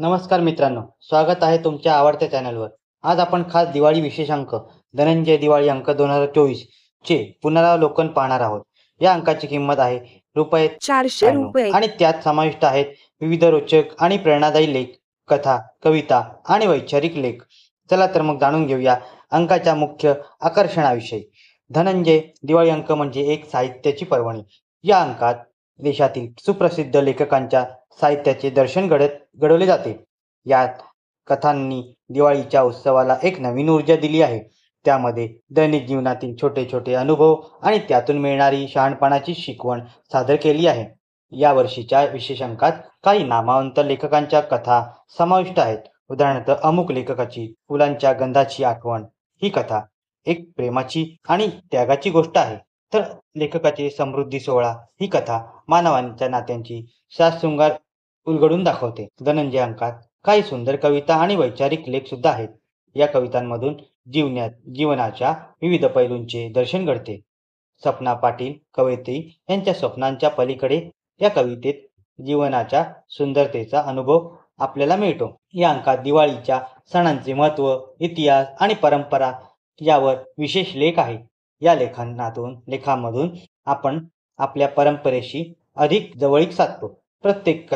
नमस्कार मित्रांनो स्वागत आहे तुमच्या आवडत्या चॅनलवर. आज आपण खास दिवाळी विशेष अंक धनंजय दिवाळी अंक दोन हजार चोवीस चे पुनरावलोकन पाहणार आहोत. या अंकाची किंमत आहे रुपये चारशे 93 रुपये. आणि त्यात समाविष्ट आहेत विविध रोचक आणि प्रेरणादायी लेख कथा कविता आणि वैचारिक लेख. चला तर मग जाणून घेऊया अंकाच्या मुख्य आकर्षणाविषयी. धनंजय दिवाळी अंक म्हणजे एक साहित्याची पर्वणी. या अंकात देशातील सुप्रसिद्ध लेखकांच्या साहित्याचे दर्शन घडत घडवले जाते. यात कथांनी दिवाळीच्या उत्सवाला एक नवीन ऊर्जा दिली आहे. त्यामध्ये दैनिक जीवनातील छोटे छोटे अनुभव आणि त्यातून मिळणारी शहाणपणाची शिकवण सादर केली आहे. या वर्षीच्या विशेषांकात काही नामावंत लेखकांच्या कथा समाविष्ट आहेत. उदाहरणार्थ अमुक लेखकाची फुलांच्या गंधाची आठवण ही कथा एक प्रेमाची आणि त्यागाची गोष्ट आहे. तर लेखकाचे समृद्धी सोहळा ही कथा मानवांच्या नात्यांची शास्त्रशृंगार उलगडून दाखवते. धनंजय अंकात काही सुंदर कविता आणि वैचारिक लेख सुद्धा आहेत. या कवितांमधून जीवनात जीवनाच्या विविध पैलूंचे दर्शन घडते. सपना पाटील कवयित्री यांच्या स्वप्नांच्या पलीकडे या कवितेत जीवनाच्या सुंदरतेचा अनुभव आपल्याला मिळतो. या अंकात दिवाळीच्या सणांचे महत्त्व इतिहास आणि परंपरा यावर विशेष लेख आहे. या लेखनातून लेखामधून आपण आपल्या परंपरेशी अधिक जवळीक साधतो. प्रत्येक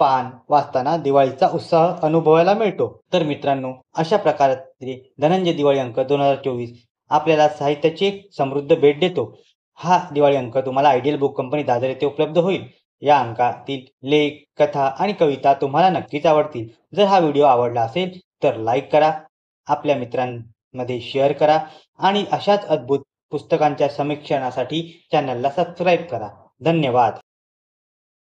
पान वाचताना दिवाळीचा उत्साह अनुभवायला मिळतो. तर मित्रांनो अशा प्रकारे धनंजय दिवाळी अंक दोन हजार चोवीस आपल्याला साहित्याची एक समृद्ध भेट देतो. हा दिवाळी अंक तुम्हाला आयडियल बुक कंपनी दादर येथे उपलब्ध होईल. या अंकातील लेख कथा आणि कविता तुम्हाला नक्कीच आवडतील. जर हा व्हिडिओ आवडला असेल तर लाईक करा आपल्या मित्रांमध्ये शेअर करा आणि अशाच अद्भुत पुस्तकांच्या समीक्षणासाठी चॅनलला सबस्क्राईब करा. धन्यवाद.